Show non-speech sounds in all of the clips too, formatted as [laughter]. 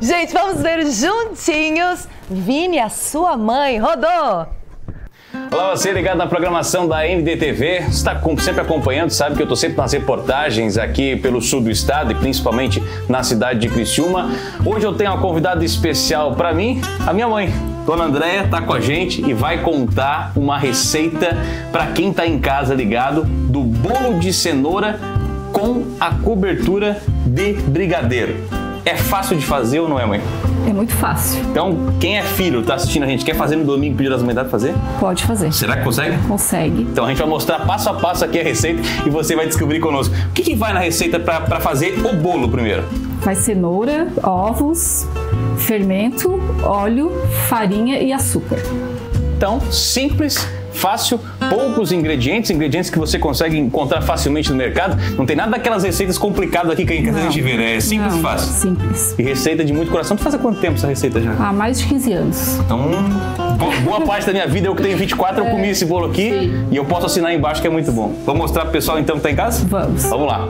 Gente, vamos ver juntinhos. Vini, a sua mãe, rodou! Olá, você ligado na programação da MDTV, está sempre acompanhando, sabe que eu estou sempre nas reportagens aqui pelo sul do estado e principalmente na cidade de Criciúma. Hoje eu tenho uma convidada especial para mim, a minha mãe. Dona Andréia está com a gente e vai contar uma receita para quem está em casa ligado do bolo de cenoura com a cobertura de brigadeiro. É fácil de fazer ou não é, mãe? É muito fácil. Então, quem é filho, tá assistindo a gente, quer fazer no domingo, pedir das mães dá pra fazer? Pode fazer. Será que consegue? Consegue. Então a gente vai mostrar passo a passo aqui a receita e você vai descobrir conosco. O que, que vai na receita para fazer o bolo primeiro? Vai cenoura, ovos, fermento, óleo, farinha e açúcar. Então, simples fácil, poucos ingredientes, ingredientes que você consegue encontrar facilmente no mercado. Não tem nada daquelas receitas complicadas aqui que a gente vê, né? É simples e fácil. Simples. E receita de muito coração. Tu faz há quanto tempo essa receita já? Há mais de 15 anos. Então, boa parte da minha vida, eu que tenho 24, é, eu comi esse bolo aqui sim. e eu posso assinar embaixo que é muito bom. Vamos mostrar pro pessoal então que tá em casa? Vamos. Vamos lá.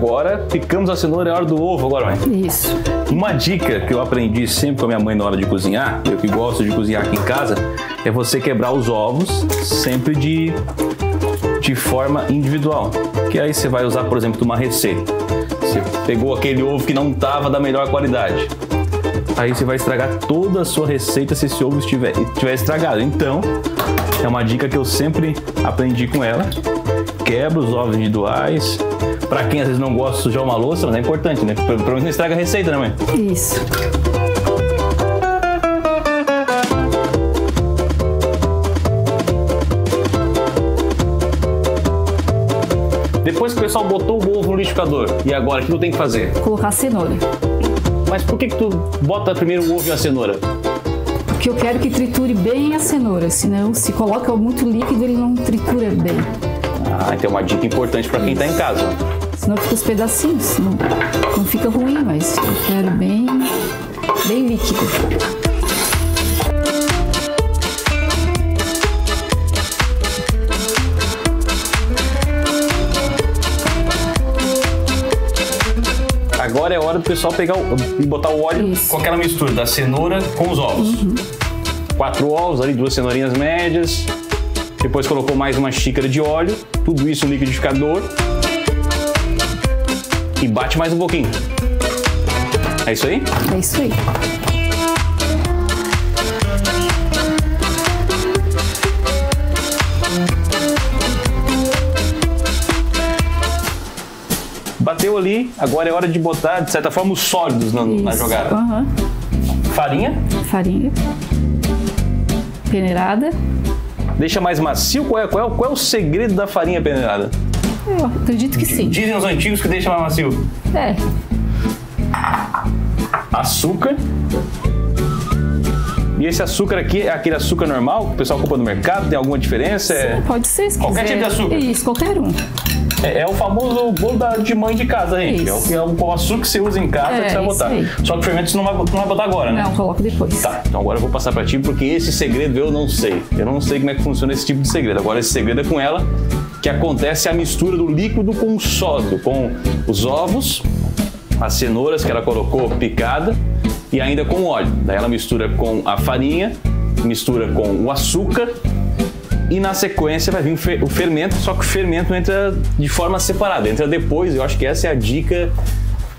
Agora picamos a cenoura, é hora do ovo agora, mãe. Isso. Uma dica que eu aprendi sempre com a minha mãe na hora de cozinhar, eu que gosto de cozinhar aqui em casa, é você quebrar os ovos sempre de, de forma individual. Que aí você vai usar, por exemplo, uma receita. Você pegou aquele ovo que não estava da melhor qualidade. Aí você vai estragar toda a sua receita se esse ovo estiver, estiver estragado. Então, é uma dica que eu sempre aprendi com ela. Quebra os ovos individuais, Pra quem às vezes não gosta de sujar uma louça, mas é importante, né? Pelo menos não estraga a receita, né, mãe? Isso. Depois que o pessoal botou o ovo no liquidificador, e agora o que tu tem que fazer? Colocar a cenoura. Mas por que, que tu bota primeiro o ovo e a cenoura? Porque eu quero que triture bem a cenoura, senão se coloca muito líquido ele não tritura bem. Ah, então é uma dica importante para quem está em casa senão fica os pedacinhos. Não, não fica ruim, mas eu quero bem, bem líquido. Agora é hora do pessoal pegar e botar o óleo Isso. com aquela mistura da cenoura com os ovos. Uhum. Quatro ovos ali, duas cenourinhas médias. Depois colocou mais uma xícara de óleo. Tudo isso no liquidificador e bate mais um pouquinho. É isso aí? É isso aí. Bateu ali, agora é hora de botar, de certa forma, os sólidos na, na jogada. Uhum. Farinha. Farinha. Peneirada. Deixa mais macio. Qual é, qual, é, qual é o segredo da farinha peneirada? Eu acredito que sim. Dizem os antigos que deixa mais macio. É. Açúcar. E esse açúcar aqui é aquele açúcar normal que o pessoal compra no mercado? Tem alguma diferença? Sim, pode ser, se Qualquer quiser. tipo de açúcar? Isso, qualquer um. É, é, o famoso bolo da, de mãe de casa, gente. É o, é o, açúcar que você usa em casa é, que você vai botar. Só que o fermento você não vai, não vai botar agora, né? Não, coloco depois. Tá, então agora eu vou passar pra ti, porque esse segredo eu não sei. Eu não sei como é que funciona esse tipo de segredo. Agora esse segredo é com ela, que acontece a mistura do líquido com o sólido, com os ovos, as cenouras que ela colocou picada e ainda com óleo. Daí ela mistura com a farinha, mistura com o açúcar e na sequência vai vir o fermento, só que o fermento entra de forma separada, entra depois. Eu acho que essa é a dica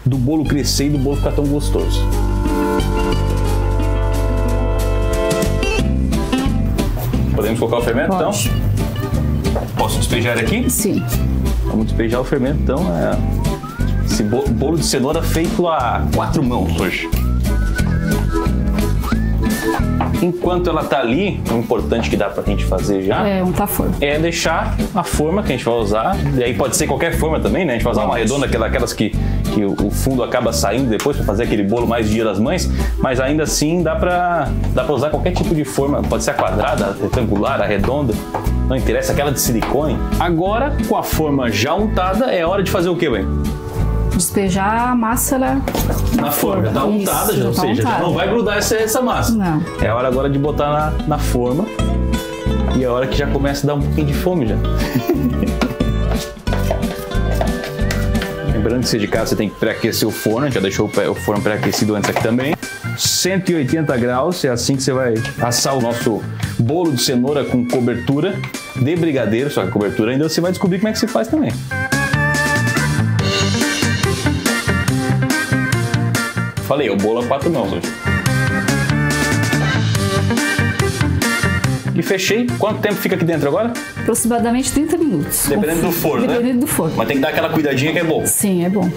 do bolo crescer e do bolo ficar tão gostoso. Podemos colocar o fermento Pode. então? Posso despejar aqui? Sim. Vamos despejar o fermento então. É esse bolo de cenoura feito a quatro mãos hoje. Enquanto ela tá ali, o importante que dá pra gente fazer já é untar a forma. É deixar a forma que a gente vai usar. E aí pode ser qualquer forma também, né? A gente vai usar uma redonda, aquelas que, que o fundo acaba saindo depois para fazer aquele bolo mais dia das mães. Mas ainda assim dá pra, dá pra usar qualquer tipo de forma. Pode ser a quadrada, a retangular, a redonda. Não interessa, aquela de silicone. Agora, com a forma já untada, é hora de fazer o quê, velho? Despejar a massa ela Na forma, já tá Isso, untada, já, ou tá seja, untada. não vai grudar essa, essa massa. Não. É a hora agora de botar na, na forma. E é a hora que já começa a dar um pouquinho de fome já. [laughs] Lembrando que se de casa você tem que pré-aquecer o forno, já deixou o forno pré-aquecido antes aqui também. 180 graus, é assim que você vai assar o nosso bolo de cenoura com cobertura de brigadeiro, só que a cobertura ainda você vai descobrir como é que se faz também. Falei, o bolo é quatro mãos hoje. E fechei. Quanto tempo fica aqui dentro agora? aproximadamente 30 minutos. Dependendo do forno, né? Dependendo do forno. Mas tem que dar aquela cuidadinha que é bom. Sim, é bom.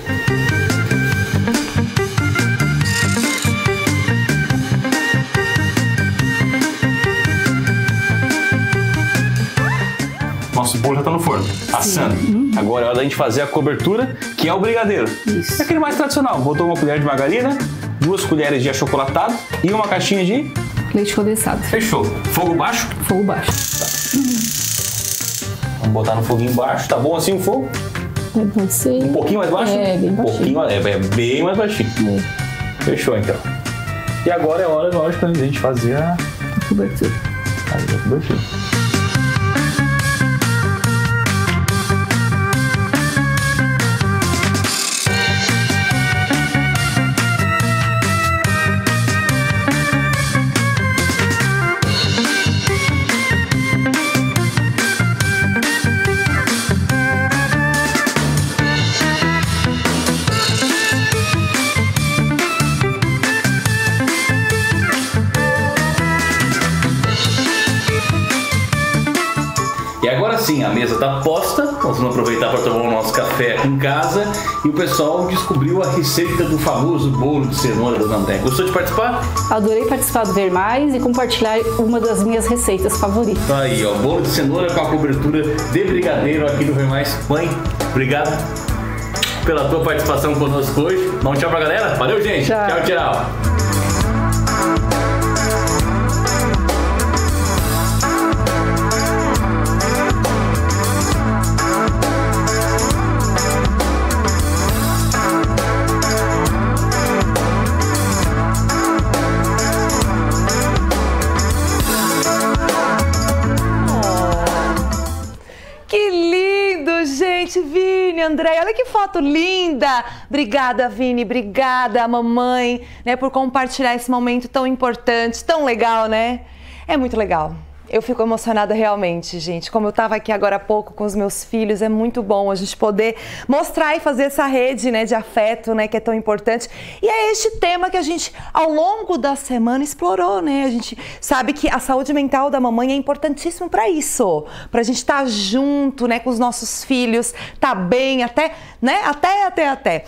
Nosso bolo já tá no forno, assando. Agora é hora da gente fazer a cobertura, que é o brigadeiro. Isso. É aquele mais tradicional. Botou uma colher de margarina, duas colheres de achocolatado e uma caixinha de... Leite condensado. Fechou. Fogo baixo. Fogo baixo. Vamos botar no foguinho baixo. Tá bom assim o fogo? É, Pode ser. Um pouquinho mais baixo? É, bem Um baixinho. pouquinho, é, é bem mais baixinho. Fechou então. E agora é hora, lógico, da gente fazer a, Cobertura. fazer a cobertura. Sim, a mesa está posta. Nós vamos aproveitar para tomar o nosso café em casa. E o pessoal descobriu a receita do famoso bolo de cenoura da Nanteca. Gostou de participar? Adorei participar do Ver Mais e compartilhar uma das minhas receitas favoritas. Tá aí, ó. Bolo de cenoura com a cobertura de brigadeiro aqui do Vem Mais. Mãe, obrigado pela tua participação conosco hoje. Dá um tchau pra galera. Valeu, gente. Tchau. tchau. tchau. Foto linda. Obrigada, Vini. Obrigada, mamãe, né, por compartilhar esse momento tão importante, tão legal, né? É muito legal. Eu fico emocionada realmente, gente. Como eu estava aqui agora há pouco com os meus filhos, é muito bom a gente poder mostrar e fazer essa rede, né, de afeto, né, que é tão importante. E é este tema que a gente, ao longo da semana, explorou, né? A gente sabe que a saúde mental da mamãe é importantíssimo para isso, para a gente estar junto, né, com os nossos filhos, tá bem, até, né, até, até, até.